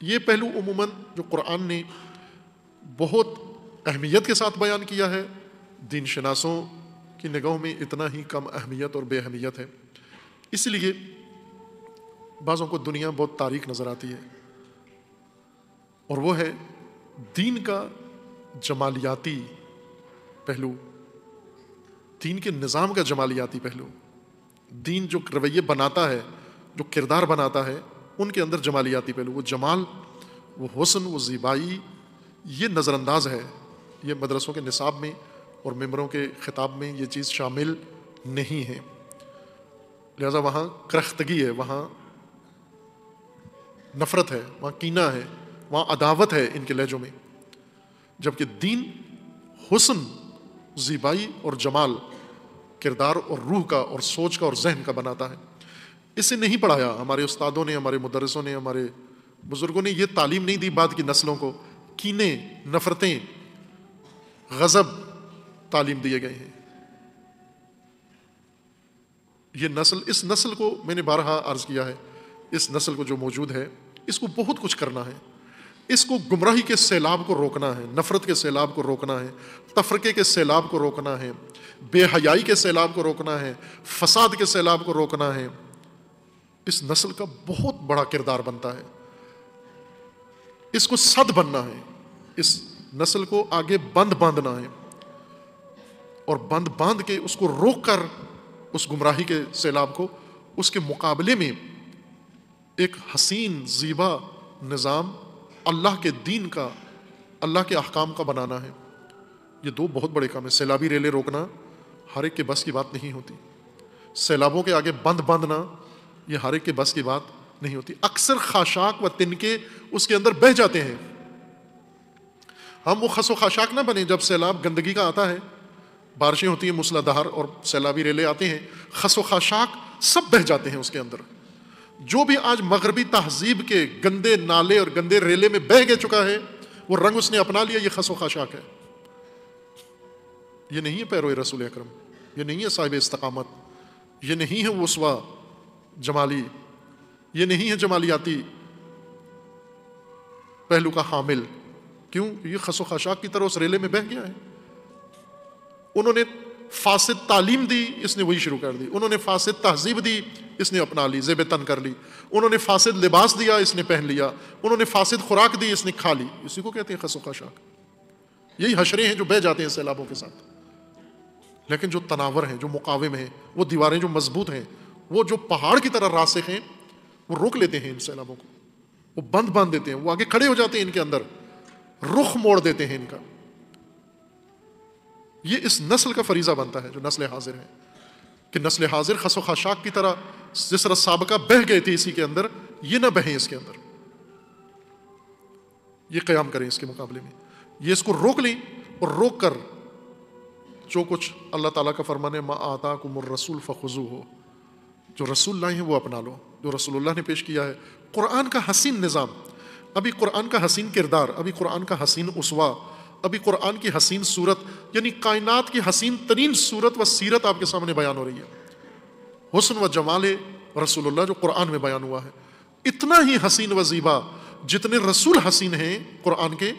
ये पहलू उमूमन जो कुरान ने बहुत अहमियत के साथ बयान किया है, दीन शनासों की निगाहों में इतना ही कम अहमियत और बेअहमियत है। इसलिए बाज़ों को दुनिया बहुत तारीख नज़र आती है और वो है दीन का जमालियाती पहलू, दीन के निज़ाम का जमालियाती पहलू। दीन जो रवैये बनाता है, जो किरदार बनाता है उनके अंदर जमालियाती पहलू, वो जमाल, वो हुसन, वो ज़िबाई, ये नज़रअंदाज है। ये मदरसों के निसाब में और मेम्बरों के ख़िताब में ये चीज़ शामिल नहीं है। लिहाजा वहाँ करख्तगी है, वहाँ नफ़रत है, वहाँ कीना है, वहाँ अदावत है इनके लहजों में। जबकि दीन, हुसन, ज़िबाई और जमाल किरदार और रूह का और सोच का और जहन का बनाता है। इसे नहीं पढ़ाया। हमारे उस्तादों ने, हमारे मदरसों ने, हमारे बुज़ुर्गों ने यह तालीम नहीं दी बाद की नस्लों को। कीने, नफ़रतें, गज़ब तालीम दिए गए हैं। ये नस्ल, इस नस्ल को मैंने बारहा अर्ज़ किया है। इस नस्ल को जो मौजूद है, इसको बहुत कुछ करना है। इसको गुमराही के सैलाब को रोकना है, नफ़रत के सैलाब को रोकना है, तफरके के सैलाब को रोकना है, बेहयाई के सैलाब को रोकना है, फसाद के सैलाब को रोकना है। इस नस्ल का बहुत बड़ा किरदार बनता है। इसको सद बनना है। इस नस्ल को आगे बंद बांधना है। और बंद बाँध के उसको रोक कर उस गुमराही के सैलाब को उसके मुकाबले में एक हसीन जीबा निज़ाम अल्लाह के दीन का, अल्लाह के अहकाम का बनाना है। ये दो बहुत बड़े काम है। सैलाबी रेले रोकना हर एक के बस की बात नहीं होती। सैलाबों के आगे बंद बांधना ये हर एक के बस की बात नहीं होती। अक्सर खाशाक व तिनके उसके अंदर बह जाते हैं। हम वो खसो खाशाक ना बने जब सैलाब गंदगी का आता है। बारिशें होती हैं, मूसलाधार और सैलाबी रेले आते हैं। खसो खाशाक सब बह जाते हैं उसके अंदर। जो भी आज मगरबी तहजीब के गंदे नाले और गंदे रेले में बह गए चुका है, वो रंग उसने अपना लिया, ये खसो खाशाक है। ये नहीं है पैरो रसूल अक्रम। ये नहीं है साहिब इस्तकामत ये नहीं है वसवा। जमाली। ये नहीं है जमालियाती। पहलू का हामिल। क्यों? ये खसो खशाक की तरह उस रेले में बह गया है। उन्होंने फासिद तालीम दी, इसने वही शुरू कर दी। उन्होंने फासिद तहजीब दी, इसने अपना ली, जेब तन कर ली। उन्होंने फासिद लिबास दिया, इसने पहन लिया। उन्होंने फासिद खुराक दी, इसने खा ली। इसी को कहते हैं खसो खशाक यही हशरे हैं जो बह जाते हैं सैलाबों के साथ। लेकिन जो तनावर हैं, जो मुकाविम हैं, वो दीवारें जो मज़बूत हैं वो जो पहाड़ की तरह रास्ते हैं, वो रोक लेते हैं इन सैलाबों को। वो बंद बाँध देते हैं, वो आगे खड़े हो जाते हैं इनके अंदर। रुख मोड़ देते हैं इनका। ये इस नस्ल का फरीजा बनता है, जो नस्ल हाजिर है। कि नस्ल हाजिर खसो खाशाक की तरह, जिस तरह सबका बह गए थे इसी के अंदर, ये ना बहें इसके अंदर। ये क्याम करें इसके मुकाबले में। ये इसको रोक लें और रोक कर जो कुछ अल्लाह ताला का फरमान, मा आता कुमर रसूल फ़ुजू हो जो रसूल लाए हैं वो अपना लो, जो रसूलुल्लाह ने पेश किया है। कुरान का हसीन निज़ाम, अभी कुरान का हसीन किरदार, अभी कुरान का हसीन उसवा, अभी कुरान की हसीन सूरत, यानी कायनात की हसीन तरीन सूरत व सीरत आपके सामने बयान हो रही है। हुसन व जमाल रसूलुल्लाह जो कुरान में बयान हुआ है। इतना ही हसीन व ज़ीबा, जितने रसूल हसीन हैं कुरान के,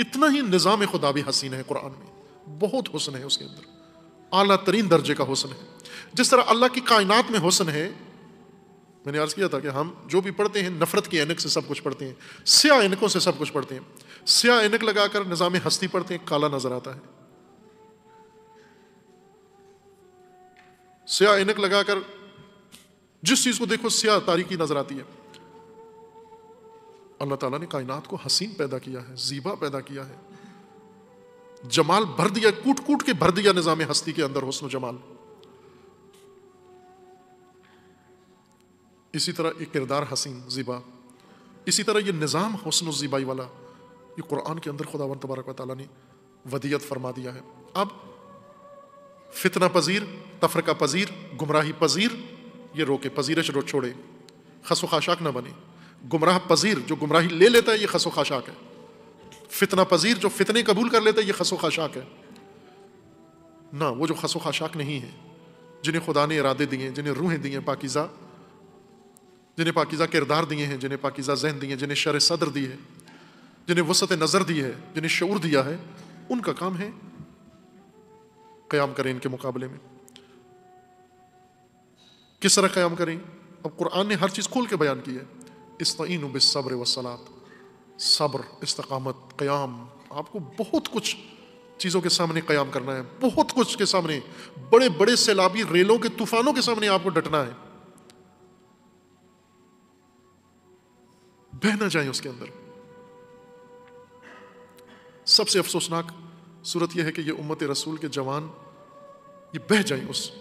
इतना ही निज़ाम खुदा भी हसीन है कुरान में। बहुत हुसन है उसके अंदर। आला तरीन दर्जे का हुसन है। जिस तरह अल्लाह की कायनात में हुसन है, मैंने अर्ज़ किया था कि हम जो भी पढ़ते हैं, नफ़रत की एनक से सब कुछ पढ़ते हैं, स्या एनकों से सब कुछ पढ़ते हैं। स्या एनक लगाकर निज़ाम हस्ती पढ़ते हैं, काला नज़र आता है। स्या एनक लगाकर जिस चीज़ को देखो, स्या तारीकी नज़र आती है। अल्लाह ताला ने कायनात को हसीन पैदा किया है, जीबा पैदा किया है। जमाल भर दिया कूट कूट के भर दिया निज़ाम हस्ती के अंदर, हुस्न जमाल। इसी तरह एक किरदार हसीन, ज़िबा। इसी तरह ये निज़ाम हुसन ज़िबाई वाला, ये कुरान के अंदर खुदा तबारक ताली ने वदियत फरमा दिया है। अब, फितना पजीर, तफरका पजीर, गुमराही पजीर, ये रोके पजीरश रो छोड़े। खसो खाशाक ना बने। गुमराह पजीर, जो गुमराही ले लेता है, ये खसो खाशाक है। फितना पजीर जो फितने कबूल कर लेता ये खसो खाशाक है। ना, वो जो खसो खाशाक नहीं है, जिन्हें खुदा ने इरादे दिए, जिन्हें रूहें दी हैं पाकिज़ा, जिन्हें पाकिज़ा किरदार दिए हैं, जिन्हें पाकिज़ा जहन दिए, जिन्हें शर सदर दी है, जिन्हें वसत नज़र दी है, जिन्हें शूर दिया है, उनका काम है क़याम करें इनके मुकाबले में। किस तरह क़याम करें? अब कुरान ने हर चीज़ खोल के बयान की है। इस्तीन बिसब्र वसलात सब्र, इस्तकामत, क़याम। आपको बहुत कुछ चीज़ों के सामने क़याम करना है। बहुत कुछ के सामने। बड़े बड़े सैलाबी रेलों के तूफानों के सामने आपको डटना है। बह ना जाए उसके अंदर। सबसे अफसोसनाक सूरत यह है कि ये उम्मत रसूल के जवान, ये बह जाए उस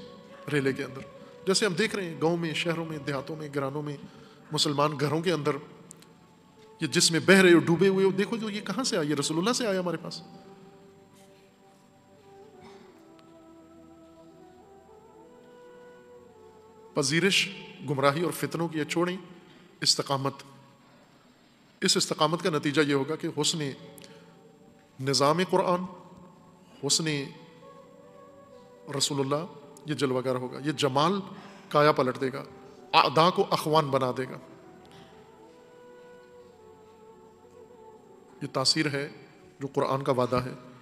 रेले के अंदर। जैसे हम देख रहे हैं गाँव में, शहरों में, देहातों में, ग्रानों में, मुसलमान घरों के अंदर ये जिसमें बह रहे हो, डूबे हुए हो, देखो जो ये कहाँ से आया? रसूलुल्लाह से आया हमारे पास। पजीरिश, गुमराही और फितनों की ये छोड़ें, इस्तकामत। इस इस्तकामत का नतीजा ये होगा कि हुसन निज़ाम कुरान, हुसन रसूलुल्लाह, ये जलवागर होगा। ये जमाल काया पलट देगा, आदा को अखवान बना देगा। ये तासीर है जो कुरान का वादा है।